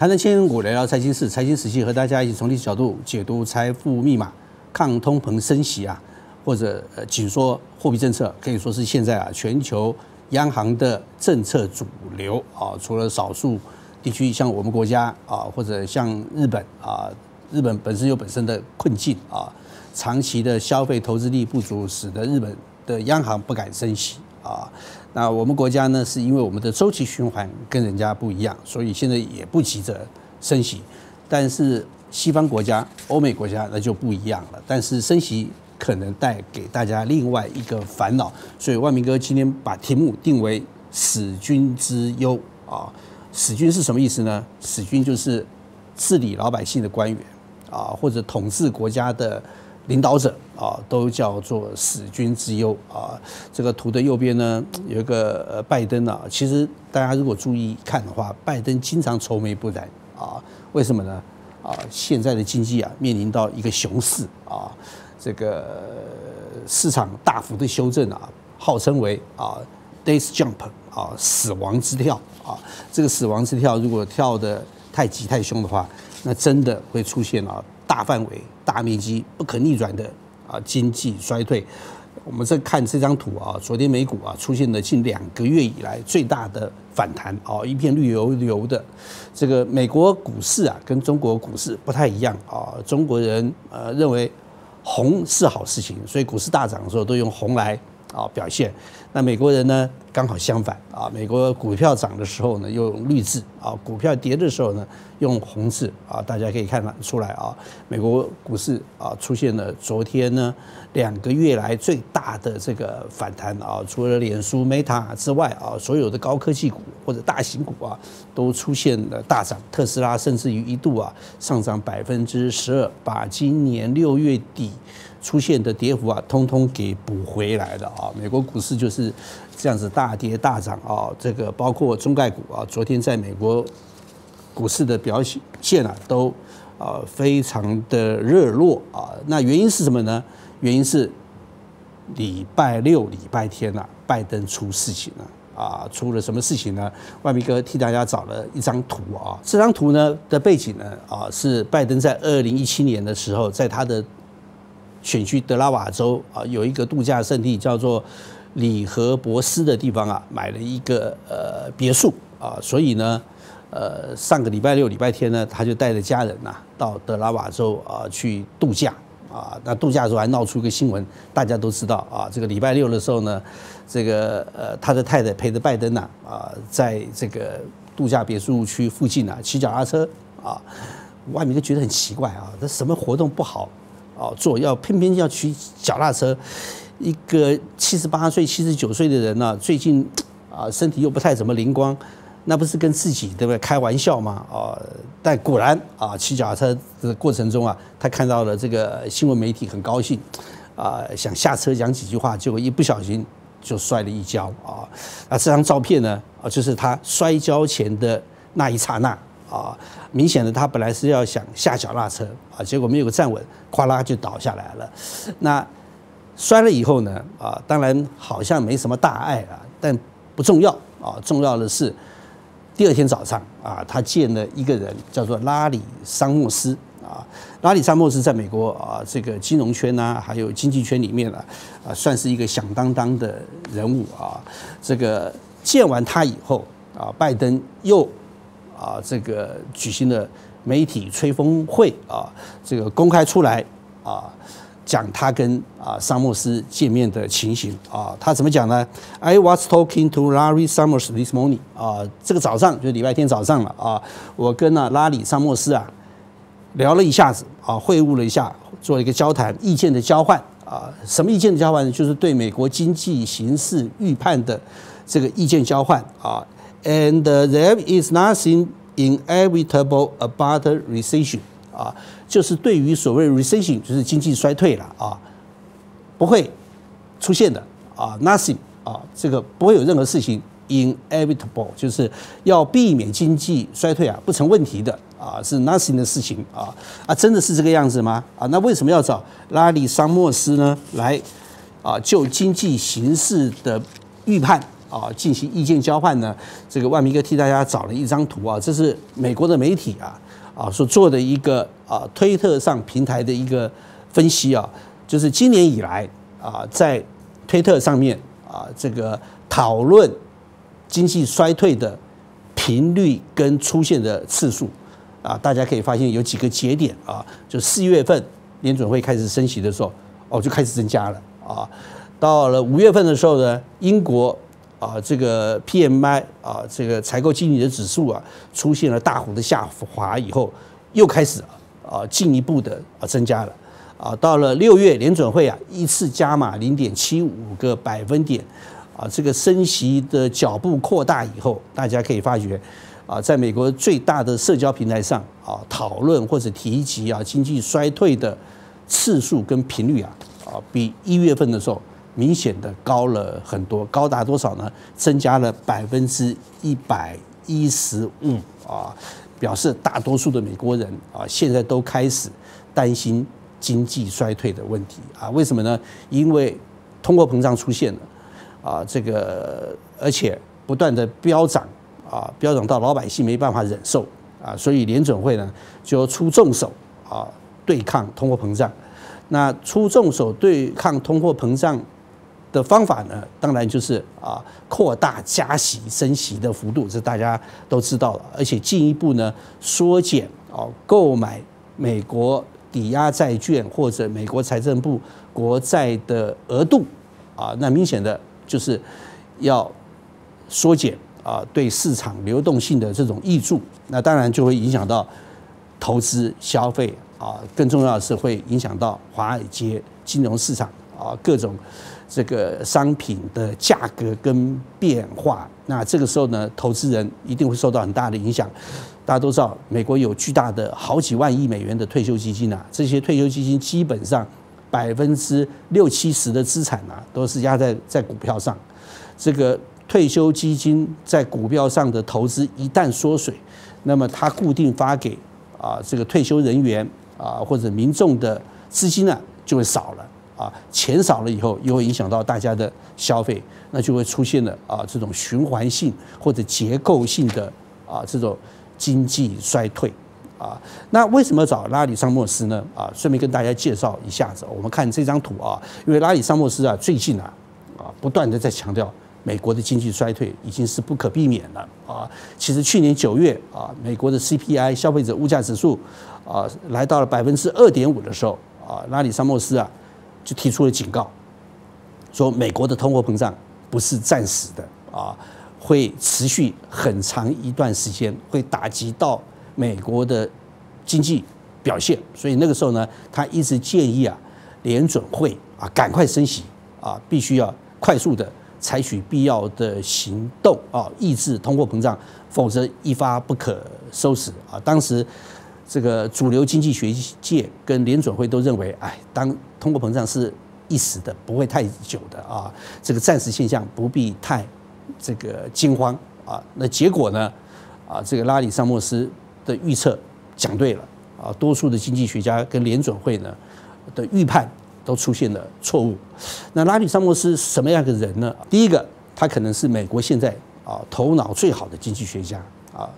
谈谈千人股聊聊财经事，财经时期和大家一起从历史角度解读财富密码。抗通膨升息啊，或者呃紧缩货币政策，可以说是现在啊全球央行的政策主流啊。除了少数地区像我们国家啊，或者像日本啊，日本本身有本身的困境啊，长期的消费投资力不足，使得日本的央行不敢升息啊。那我们国家呢，是因为我们的周期循环跟人家不一样，所以现在也不急着升息。但是西方国家、欧美国家那就不一样了。但是升息可能带给大家另外一个烦恼，所以万明哥今天把题目定为“死君之忧”啊。死君是什么意思呢？死君就是治理老百姓的官员啊，或者统治国家的。领导者啊，都叫做死君之忧啊。这个图的右边呢，有一个拜登啊。其实大家如果注意看的话，拜登经常愁眉不展啊。为什么呢？啊，现在的经济啊，面临到一个熊市啊，这个市场大幅的修正啊，号称为啊 “death jump” 啊，死亡之跳啊。这个死亡之跳如果跳的太急太凶的话，那真的会出现啊。大范围、大面积、不可逆转的啊经济衰退，我们在看这张图啊，昨天美股啊出现了近两个月以来最大的反弹啊，一片绿油油的。这个美国股市啊跟中国股市不太一样啊，中国人呃认为红是好事情，所以股市大涨的时候都用红来啊表现。那美国人呢？刚好相反啊！美国股票涨的时候呢，用绿字啊；股票跌的时候呢，用红字啊。大家可以看出来啊，美国股市啊出现了昨天呢两个月来最大的这个反弹啊。除了脸书 Meta 之外啊，所有的高科技股或者大型股啊都出现了大涨。特斯拉甚至于一度啊上涨百分之十二，把今年六月底出现的跌幅啊通通给补回来了啊。美国股市就是这样子大。跌大涨啊！这个包括中概股啊，昨天在美国股市的表现啊，都啊非常的热络啊。那原因是什么呢？原因是礼拜六、礼拜天呐，拜登出事情了啊！出了什么事情呢？外面哥替大家找了一张图啊。这张图呢的背景呢啊，是拜登在二零一七年的时候，在他的选区德拉瓦州啊，有一个度假胜地叫做。里和博斯的地方啊，买了一个呃别墅啊，所以呢，呃上个礼拜六、礼拜天呢，他就带着家人呐到德拉瓦州啊去度假啊。那度假的时候还闹出一个新闻，大家都知道啊。这个礼拜六的时候呢，这个呃他的太太陪着拜登呐啊，在这个度假别墅区附近啊骑脚踏车啊，外面就觉得很奇怪啊，这什么活动不好哦做，要偏偏要骑脚踏车。一个七十八岁、七十九岁的人呢，最近啊身体又不太怎么灵光，那不是跟自己对不对开玩笑吗？哦，但果然啊骑脚踏车的过程中啊，他看到了这个新闻媒体，很高兴啊，想下车讲几句话，结果一不小心就摔了一跤啊。那这张照片呢啊，就是他摔跤前的那一刹那啊，明显的他本来是要想下脚拉车啊，结果没有站稳，咵啦就倒下来了。那摔了以后呢，啊，当然好像没什么大碍啊，但不重要啊，重要的是第二天早上啊，他见了一个人，叫做拉里桑莫斯啊。拉里桑莫斯在美国啊，这个金融圈呐，还有经济圈里面啊，啊，算是一个响当当的人物啊。这个见完他以后啊，拜登又啊，这个举行了媒体吹风会啊，这个公开出来啊。讲他跟啊萨莫斯见面的情形啊，他怎么讲呢？I was talking to Larry Summers this morning 啊，这个早上就礼拜天早上了啊，我跟啊拉里萨莫斯啊聊了一下子啊，会晤了一下，做了一个交谈，意见的交换啊，什么意见的交换呢？就是对美国经济形势预判的这个意见交换啊。And there is nothing inevitable about recession 啊。就是对于所谓 recession，就是经济衰退了啊，不会出现的啊，nothing 啊，这个不会有任何事情 inevitable，就是要避免经济衰退啊，不成问题的啊，是 nothing 的事情啊啊，真的是这个样子吗？啊，那为什么要找拉里桑莫斯呢？来啊，就经济形势的预判啊进行意见交换呢，这个万明哥替大家找了一张图啊，这是美国的媒体啊啊所做的一个啊推特上平台的一个分析啊，就是今年以来啊在推特上面啊这个讨论经济衰退的频率跟出现的次数啊，大家可以发现有几个节点啊，就四月份联准会开始升息的时候，哦就开始增加了啊。到了五月份的时候呢，英国啊这个 PMI 啊这个采购经理的指数啊出现了大幅的下滑以后，又开始啊进一步的啊增加了啊。到了六月联准会啊依次加码零点七五个百分点啊，这个升息的脚步扩大以后，大家可以发觉啊，在美国最大的社交平台上啊讨论或者提及啊经济衰退的次数跟频率啊啊比一月份的时候。明显的高了很多，高达多少呢？增加了百分之一百一十五啊！表示大多数的美国人啊，现在都开始担心经济衰退的问题啊？为什么呢？因为通货膨胀出现了啊，这个而且不断的飙涨啊，飙涨到老百姓没办法忍受啊，所以联准会呢就出重手啊，对抗通货膨胀。那出重手对抗通货膨胀。的方法呢，当然就是啊，扩大加息升息的幅度，这大家都知道了。而且进一步呢，缩减哦购买美国抵押债券或者美国财政部国债的额度啊，那明显的就是要缩减啊对市场流动性的这种益注，那当然就会影响到投资消费啊，更重要的是会影响到华尔街金融市场啊各种。这个商品的价格跟变化，那这个时候呢，投资人一定会受到很大的影响。大家都知道，美国有巨大的好几万亿美元的退休基金啊，这些退休基金基本上百分之六七十的资产啊，都是压在在股票上。这个退休基金在股票上的投资一旦缩水，那么它固定发给啊这个退休人员啊或者民众的资金呢就会少了。啊，钱少了以后，又会影响到大家的消费，那就会出现了啊这种循环性或者结构性的啊这种经济衰退啊。那为什么找拉里桑莫斯呢？啊，顺便跟大家介绍一下子，我们看这张图啊，因为拉里桑莫斯啊最近啊啊不断的在强调，美国的经济衰退已经是不可避免了啊。其实去年九月啊，美国的 CPI 消费者物价指数啊来到了百分之二点五的时候啊，拉里桑莫斯啊。就提出了警告，说美国的通货膨胀不是暂时的啊，会持续很长一段时间，会打击到美国的经济表现。所以那个时候呢，他一直建议啊，联准会啊赶快升息啊，必须要快速的采取必要的行动啊，抑制通货膨胀，否则一发不可收拾啊。当时。这个主流经济学界跟联准会都认为，哎，当通货膨胀是一时的，不会太久的啊，这个暂时现象不必太这个惊慌啊。那结果呢？啊，这个拉里·萨默斯的预测讲对了啊，多数的经济学家跟联准会呢的预判都出现了错误。那拉里·萨默斯什么样的人呢？第一个，他可能是美国现在啊头脑最好的经济学家啊，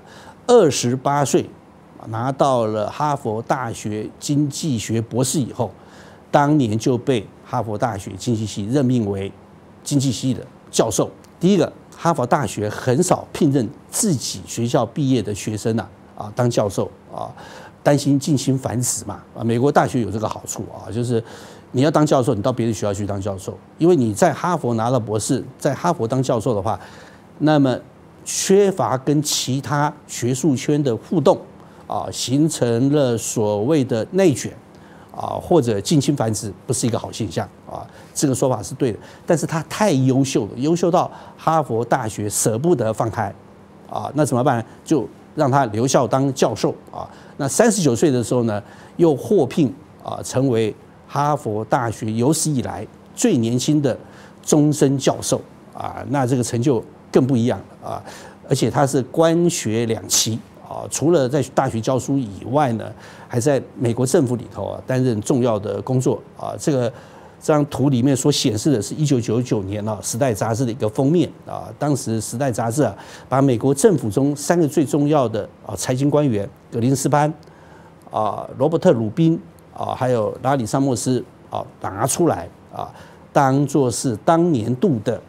二十八岁。拿到了哈佛大学经济学博士以后，当年就被哈佛大学经济系任命为经济系的教授。第一个，哈佛大学很少聘任自己学校毕业的学生呐，啊，当教授啊，担心进行繁殖嘛。啊，美国大学有这个好处啊，就是你要当教授，你到别的学校去当教授，因为你在哈佛拿了博士，在哈佛当教授的话，那么缺乏跟其他学术圈的互动。啊，形成了所谓的内卷，啊，或者近亲繁殖，不是一个好现象啊。这个说法是对的，但是他太优秀了，优秀到哈佛大学舍不得放开，啊，那怎么办？就让他留校当教授啊。那三十九岁的时候呢，又获聘啊，成为哈佛大学有史以来最年轻的终身教授啊。那这个成就更不一样了啊，而且他是官学两栖。啊，除了在大学教书以外呢，还在美国政府里头啊担任重要的工作啊。这个这张图里面所显示的是一九九九年啊，《时代》杂志的一个封面啊。当时《时代》杂志啊，把美国政府中三个最重要的啊财经官员格林斯潘啊、罗伯特·鲁宾啊，还有拉里·萨默斯啊拿出来啊，当做是当年度的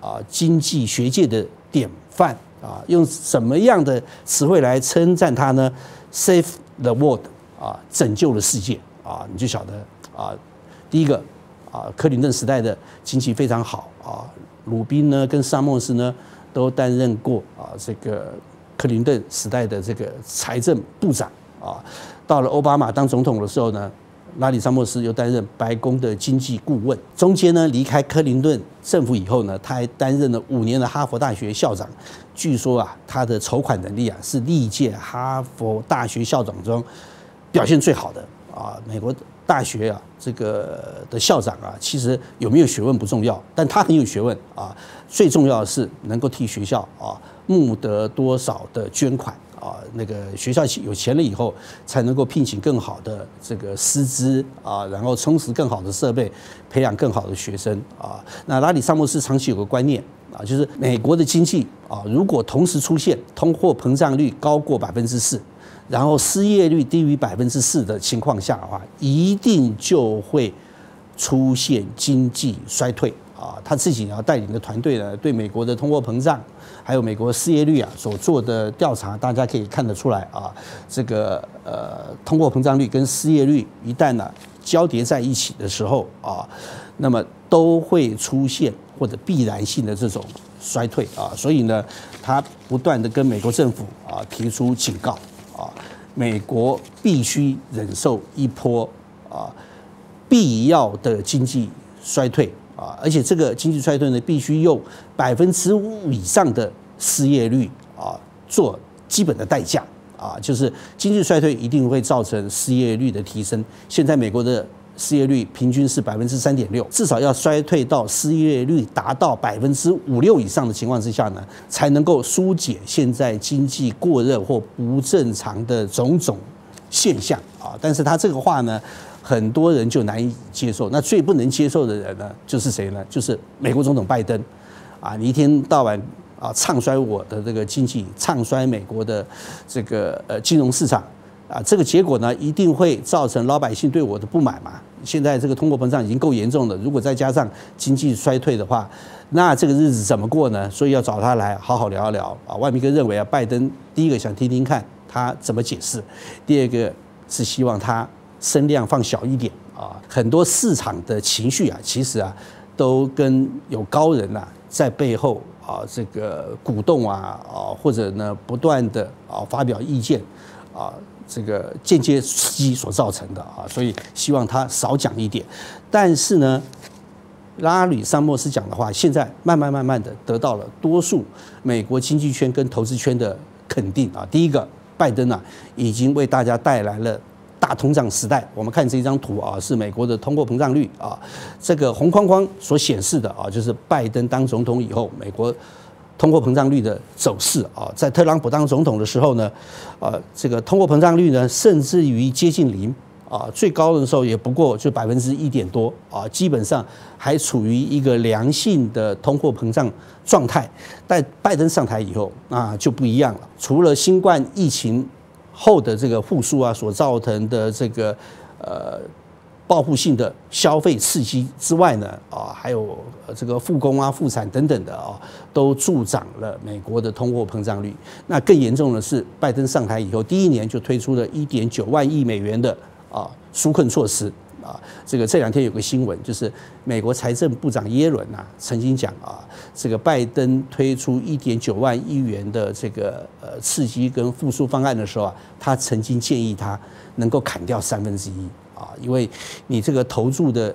啊经济学界的典范啊。用什么样的词汇来称赞他呢？Save the world 啊，拯救了世界啊！你就晓得啊，第一个。啊，克林顿时代的经济非常好啊。鲁宾呢，跟沙默斯呢，都担任过啊这个克林顿时代的这个财政部长啊。到了奥巴马当总统的时候呢，拉里·沙默斯又担任白宫的经济顾问。中间呢，离开克林顿政府以后呢，他还担任了五年的哈佛大学校长。据说啊，他的筹款能力啊，是历届哈佛大学校长中表现最好的啊。美国。大学啊，这个的校长啊，其实有没有学问不重要，但他很有学问啊。最重要的是能够替学校啊募得多少的捐款啊，那个学校有钱了以后，才能够聘请更好的这个师资啊，然后充实更好的设备，培养更好的学生啊。那拉里·萨默斯长期有个观念啊，就是美国的经济啊，如果同时出现通货膨胀率高过百分之四。然后失业率低于百分之四的情况下的话，一定就会出现经济衰退啊！他自己要带领的团队呢，对美国的通货膨胀还有美国失业率啊所做的调查，大家可以看得出来啊，这个呃通货膨胀率跟失业率一旦呢交叠在一起的时候啊，那么都会出现或者必然性的这种衰退啊！所以呢，他不断的跟美国政府啊提出警告。啊，美国必须忍受一波啊必要的经济衰退啊，而且这个经济衰退呢，必须用百分之五以上的失业率啊做基本的代价啊，就是经济衰退一定会造成失业率的提升。现在美国的。失业率平均是百分之三点六，至少要衰退到失业率达到百分之五六以上的情况之下呢，才能够疏解现在经济过热或不正常的种种现象啊。但是他这个话呢，很多人就难以接受。那最不能接受的人呢，就是谁呢？就是美国总统拜登啊！你一天到晚啊，唱衰我的这个经济，唱衰美国的这个呃金融市场。啊，这个结果呢，一定会造成老百姓对我的不满嘛。现在这个通货膨胀已经够严重了，如果再加上经济衰退的话，那这个日子怎么过呢？所以要找他来好好聊一聊啊。万明哥认为啊，拜登第一个想听听看他怎么解释，第二个是希望他声量放小一点啊。很多市场的情绪啊，其实啊，都跟有高人呐在背后啊这个鼓动啊啊，或者呢不断的啊发表意见啊。这个间接刺激所造成的啊，所以希望他少讲一点。但是呢，拉里·桑莫斯讲的话，现在慢慢慢慢的得到了多数美国经济圈跟投资圈的肯定啊。第一个，拜登啊，已经为大家带来了大通胀时代。我们看这张图啊，是美国的通货膨胀率啊，这个红框框所显示的啊，就是拜登当总统以后美国。通货膨胀率的走势啊，在特朗普当总统的时候呢，呃，这个通货膨胀率呢，甚至于接近零啊，最高的时候也不过就百分之一点多啊，基本上还处于一个良性的通货膨胀状态。但拜登上台以后啊，就不一样了。除了新冠疫情后的这个复苏啊，所造成的这个呃。报复性的消费刺激之外呢，啊，还有这个复工啊、复产等等的啊，都助长了美国的通货膨胀率。那更严重的是，拜登上台以后第一年就推出了一点九万亿美元的啊纾困措施啊。这个这两天有个新闻，就是美国财政部长耶伦啊曾经讲啊，这个拜登推出一点九万亿元的这个呃刺激跟复苏方案的时候啊，他曾经建议他能够砍掉三分之一。啊，因为你这个投注的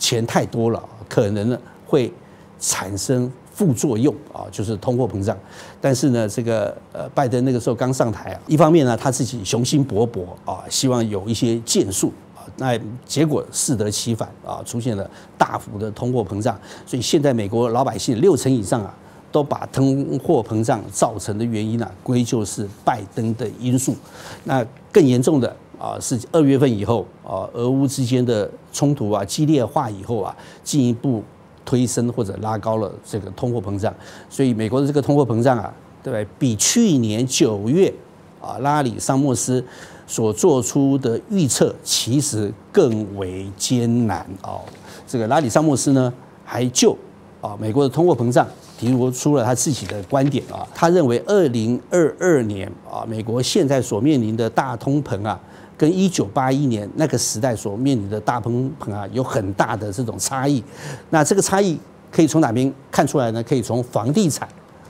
钱太多了，可能呢会产生副作用啊，就是通货膨胀。但是呢，这个呃，拜登那个时候刚上台啊，一方面呢他自己雄心勃勃啊，希望有一些建树，那结果适得其反啊，出现了大幅的通货膨胀。所以现在美国老百姓六成以上啊，都把通货膨胀造成的原因呢，归咎是拜登的因素。那更严重的。啊，是二月份以后啊，俄乌之间的冲突啊激烈化以后啊，进一步推升或者拉高了这个通货膨胀，所以美国的这个通货膨胀啊，对？比去年九月啊，拉里桑莫斯所做出的预测其实更为艰难哦。这个拉里桑莫斯呢，还就啊美国的通货膨胀。提出了他自己的观点啊，他认为二零二二年啊，美国现在所面临的大通膨啊，跟一九八一年那个时代所面临的大通膨啊，有很大的这种差异。那这个差异可以从哪边看出来呢？可以从房地产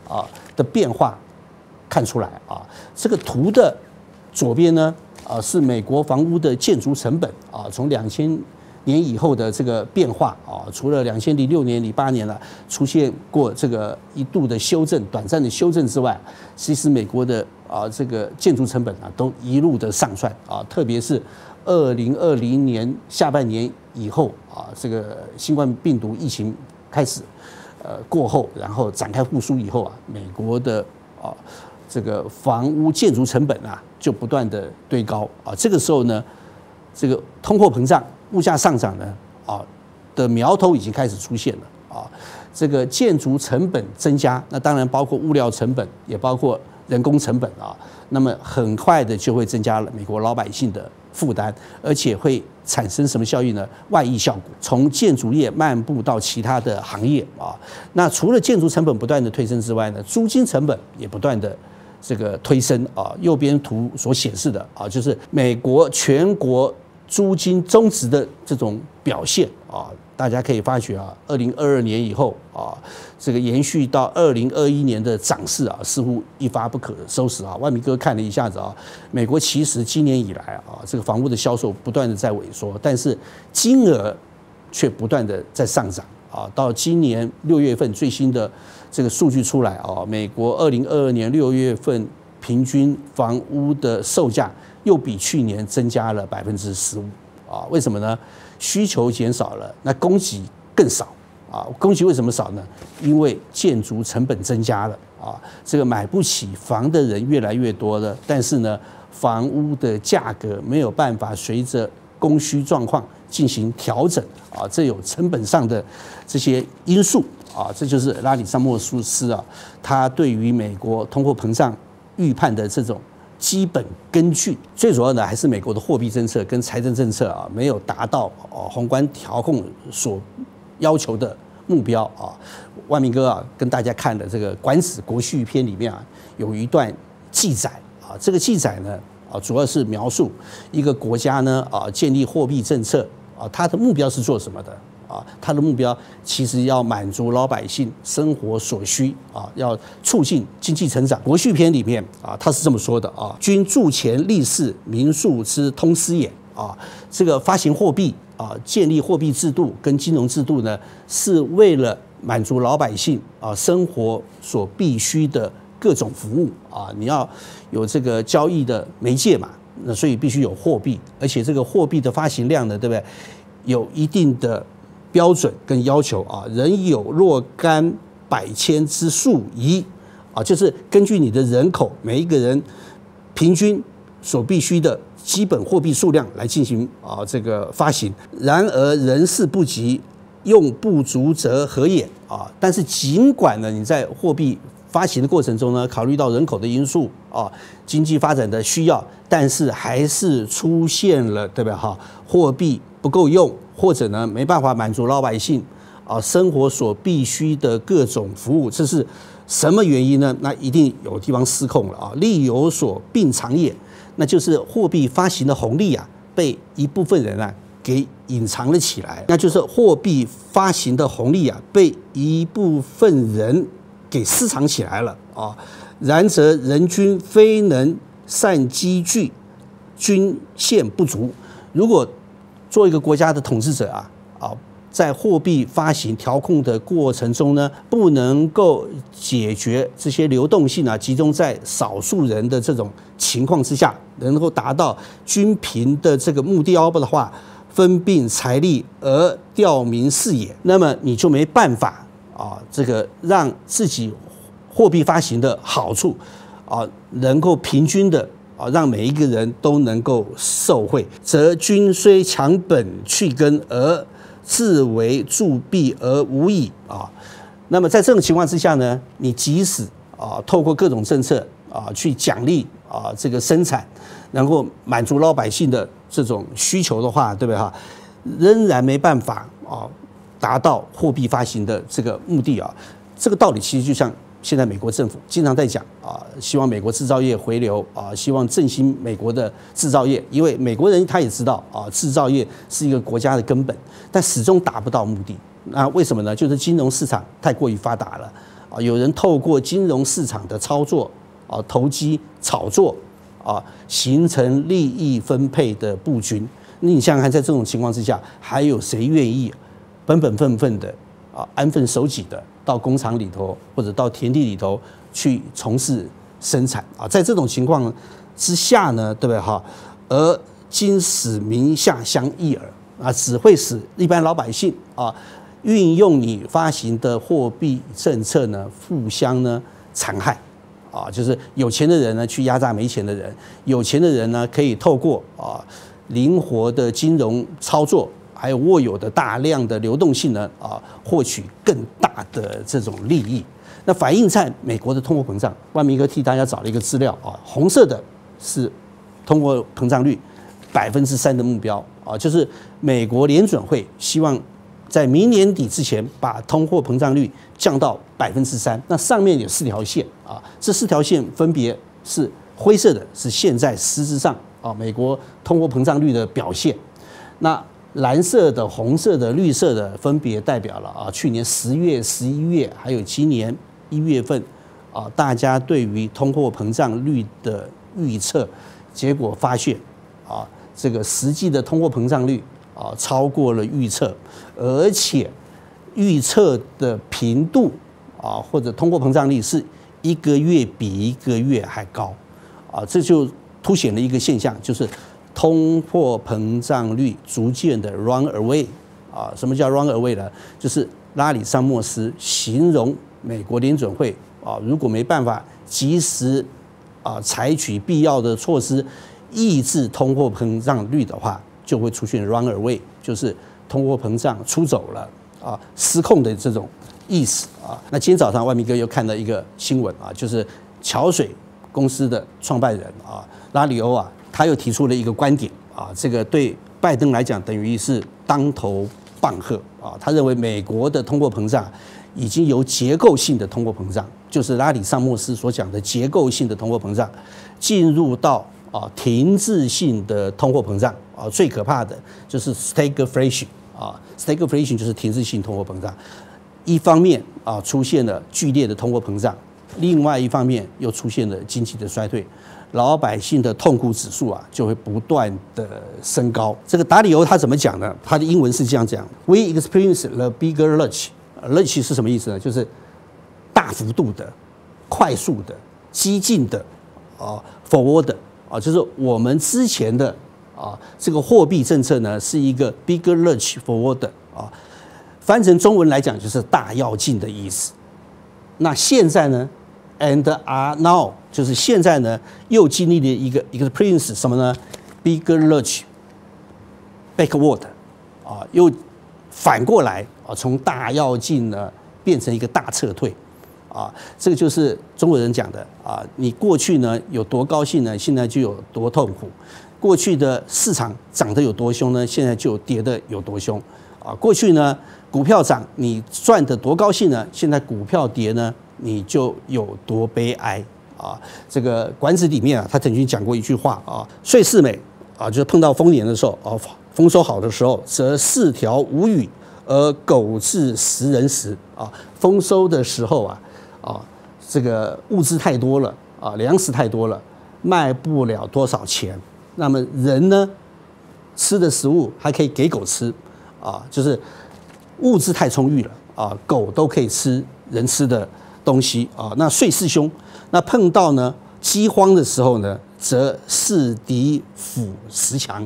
啊的变化看出来啊。这个图的左边呢啊是美国房屋的建筑成本啊，从两千。年以后的这个变化啊，除了两千零六年、零八年了出现过这个一度的修正、短暂的修正之外，其实美国的啊这个建筑成本啊都一路的上窜啊，特别是二零二零年下半年以后啊，这个新冠病毒疫情开始呃过后，然后展开复苏以后啊，美国的啊这个房屋建筑成本啊就不断的堆高啊，这个时候呢，这个通货膨胀。物价上涨呢，啊的苗头已经开始出现了啊，这个建筑成本增加，那当然包括物料成本，也包括人工成本啊，那么很快的就会增加了美国老百姓的负担，而且会产生什么效应呢？外溢效果，从建筑业漫步到其他的行业啊，那除了建筑成本不断的推升之外呢，租金成本也不断的这个推升啊，右边图所显示的啊，就是美国全国。租金增值的这种表现啊，大家可以发觉啊，二零二二年以后啊，这个延续到二零二一年的涨势啊，似乎一发不可收拾啊。万明哥看了一下子啊，美国其实今年以来啊，这个房屋的销售不断的在萎缩，但是金额却不断的在上涨啊。到今年六月份最新的这个数据出来啊，美国二零二二年六月份平均房屋的售价。又比去年增加了百分之十五啊？为什么呢？需求减少了，那供给更少啊？供给为什么少呢？因为建筑成本增加了啊！这个买不起房的人越来越多了，但是呢，房屋的价格没有办法随着供需状况进行调整啊！这有成本上的这些因素啊！这就是拉里·桑莫斯啊，他对于美国通货膨胀预判的这种。基本根据最主要的还是美国的货币政策跟财政政策啊，没有达到哦宏观调控所要求的目标啊。万明哥啊，跟大家看的这个《管子国序篇》里面啊，有一段记载啊，这个记载呢啊，主要是描述一个国家呢啊建立货币政策啊，它的目标是做什么的？啊，他的目标其实要满足老百姓生活所需啊，要促进经济成长。国序篇里面啊，他是这么说的啊：“君铸钱立事，民庶之通思也。”啊，这个发行货币啊，建立货币制度跟金融制度呢，是为了满足老百姓啊生活所必须的各种服务啊。你要有这个交易的媒介嘛，那所以必须有货币，而且这个货币的发行量呢，对不对？有一定的。标准跟要求啊，人有若干百千之数一啊，就是根据你的人口，每一个人平均所必须的基本货币数量来进行啊这个发行。然而人事不及，用不足则何也啊？但是尽管呢，你在货币发行的过程中呢，考虑到人口的因素啊，经济发展的需要，但是还是出现了对不对哈？货币不够用。或者呢，没办法满足老百姓啊生活所必须的各种服务，这是什么原因呢？那一定有地方失控了啊！利有所并藏也，那就是货币发行的红利啊，被一部分人啊给隐藏了起来。那就是货币发行的红利啊，被一部分人给私藏起来了啊。然则人均非能善积聚，均现不足。如果做一个国家的统治者啊，啊，在货币发行调控的过程中呢，不能够解决这些流动性啊集中在少数人的这种情况之下，能够达到均平的这个目标的话，分并财力而调民事也，那么你就没办法啊，这个让自己货币发行的好处啊，能够平均的啊，让每一个人都能够受惠，则君虽强本去根，而自为铸币而无益啊。那么在这种情况之下呢，你即使啊透过各种政策啊去奖励啊这个生产，能够满足老百姓的这种需求的话，对不对哈？仍然没办法啊达到货币发行的这个目的啊。这个道理其实就像。现在美国政府经常在讲啊，希望美国制造业回流啊，希望振兴美国的制造业，因为美国人他也知道啊，制造业是一个国家的根本，但始终达不到目的。那为什么呢？就是金融市场太过于发达了啊，有人透过金融市场的操作啊，投机炒作啊，形成利益分配的不均。那你想想看，在这种情况之下，还有谁愿意本本分分的啊，安分守己的？到工厂里头或者到田地里头去从事生产啊，在这种情况之下呢，对不对哈？而今使民下相异耳啊，只会使一般老百姓啊，运用你发行的货币政策呢，互相呢残害啊，就是有钱的人呢去压榨没钱的人，有钱的人呢可以透过啊灵活的金融操作。还有握有的大量的流动性呢啊，获取更大的这种利益。那反映在美国的通货膨胀，万明哥替大家找了一个资料啊，红色的是通货膨胀率百分之三的目标啊，就是美国联准会希望在明年底之前把通货膨胀率降到百分之三。那上面有四条线啊，这四条线分别是灰色的，是现在实质上啊美国通货膨胀率的表现。那蓝色的、红色的、绿色的，分别代表了啊，去年十月、十一月，还有今年一月份，啊，大家对于通货膨胀率的预测，结果发现，啊，这个实际的通货膨胀率啊，超过了预测，而且预测的频度啊，或者通货膨胀率是一个月比一个月还高，啊，这就凸显了一个现象，就是。通货膨胀率逐渐的 run away 啊，什么叫 run away 呢？就是拉里桑莫斯形容美国联准会啊，如果没办法及时啊采取必要的措施抑制通货膨胀率的话，就会出现 run away，就是通货膨胀出走了啊，失控的这种意思啊。那今天早上万明哥又看到一个新闻啊，就是桥水公司的创办人啊，拉里欧啊。他又提出了一个观点啊，这个对拜登来讲等于是当头棒喝啊。他认为美国的通货膨胀已经由结构性的通货膨胀，就是拉里萨莫斯所讲的结构性的通货膨胀，进入到啊停滞性的通货膨胀啊。最可怕的就是 stagflation 啊，stagflation 就是停滞性通货膨胀。一方面啊出现了剧烈的通货膨胀，另外一方面又出现了经济的衰退。老百姓的痛苦指数啊，就会不断的升高。这个达里欧他怎么讲呢？他的英文是这样讲：We experience the bigger lurch。lurch 是什么意思呢？就是大幅度的、快速的、激进的啊，forward 啊，就是我们之前的啊这个货币政策呢，是一个 bigger lurch forward 啊，翻成中文来讲就是大跃进的意思。那现在呢？And are now，就是现在呢，又经历了一个 experience 什么呢？Bigger lurch backward，啊，又反过来啊，从大跃进呢变成一个大撤退，啊，这个就是中国人讲的啊，你过去呢有多高兴呢，现在就有多痛苦；过去的市场涨得有多凶呢，现在就跌得有多凶，啊，过去呢股票涨你赚得多高兴呢，现在股票跌呢？你就有多悲哀啊！这个管子里面啊，他曾经讲过一句话啊：“岁事美啊，就是碰到丰年的时候啊，丰收好的时候，则四条无语，而苟至食人食啊，丰收的时候啊啊，这个物资太多了啊，粮食太多了，卖不了多少钱。那么人呢，吃的食物还可以给狗吃啊，就是物资太充裕了啊，狗都可以吃人吃的。”东西啊，那岁势凶，那碰到呢饥荒的时候呢，则势敌腐食强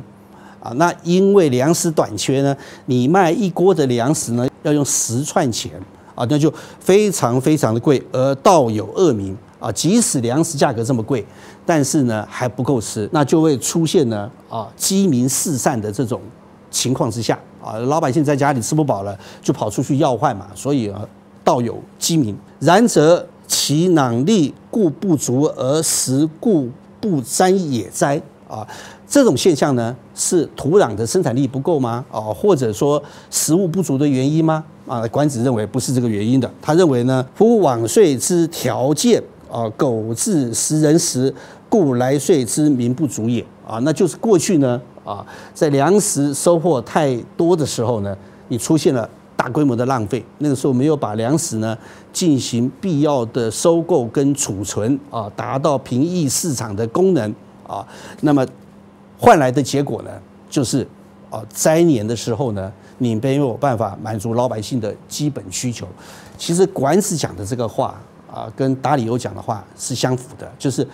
啊。那因为粮食短缺呢，你卖一锅的粮食呢，要用十串钱啊，那就非常非常的贵，而道有恶名啊，即使粮食价格这么贵，但是呢还不够吃，那就会出现呢啊饥民四散的这种情况之下啊，老百姓在家里吃不饱了，就跑出去要饭嘛，所以啊，道有饥民。然则其囊力故不足，而食故不沾也哉？啊，这种现象呢，是土壤的生产力不够吗？啊，或者说食物不足的原因吗？啊，管子认为不是这个原因的，他认为呢，夫往岁之条件。啊，苟至食人时，故来岁之民不足也。啊，那就是过去呢，啊，在粮食收获太多的时候呢，你出现了大规模的浪费。那个时候没有把粮食呢进行必要的收购跟储存，啊，达到平抑市场的功能，啊，那么换来的结果呢，就是啊，灾年的时候呢，你没有办法满足老百姓的基本需求。其实管子讲的这个话。啊，跟达里欧讲的话是相符的，就是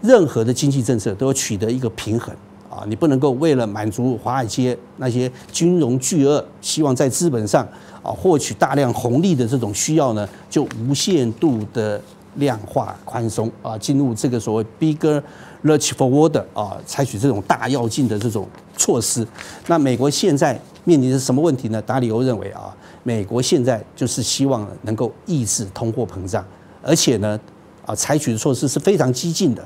任何的经济政策都要取得一个平衡啊，你不能够为了满足华尔街那些金融巨鳄希望在资本上啊获取大量红利的这种需要呢，就无限度的量化宽松啊，进入这个所谓 bigger reach forward 啊，采取这种大跃进的这种措施。那美国现在面临的什么问题呢？达里欧认为啊，美国现在就是希望能够抑制通货膨胀。而且呢，啊，采取的措施是非常激进的，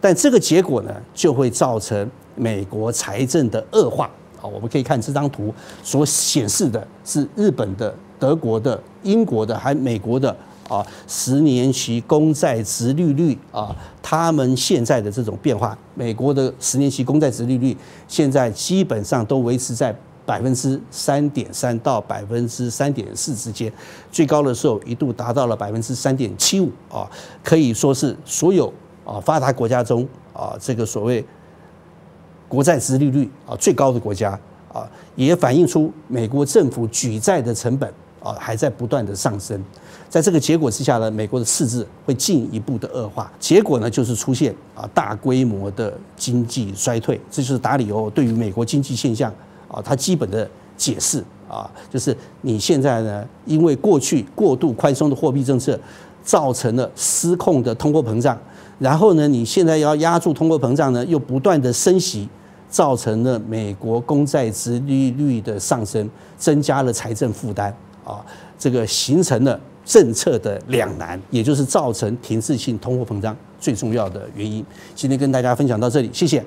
但这个结果呢，就会造成美国财政的恶化。啊，我们可以看这张图所显示的是日本的、德国的、英国的，还美国的啊，十年期公债值利率啊，他们现在的这种变化。美国的十年期公债值利率现在基本上都维持在。百分之三点三到百分之三点四之间，最高的时候一度达到了百分之三点七五啊，可以说是所有啊发达国家中啊这个所谓国债殖利率啊最高的国家啊，也反映出美国政府举债的成本啊还在不断的上升，在这个结果之下呢，美国的赤字会进一步的恶化，结果呢就是出现啊大规模的经济衰退，这就是达里欧对于美国经济现象。啊，它基本的解释。啊，就是你现在呢，因为过去过度宽松的货币政策，造成了失控的通货膨胀，然后呢，你现在要压住通货膨胀呢，又不断的升息，造成了美国公债值利率的上升，增加了财政负担啊，这个形成了政策的两难，也就是造成停滞性通货膨胀最重要的原因。今天跟大家分享到这里，谢谢。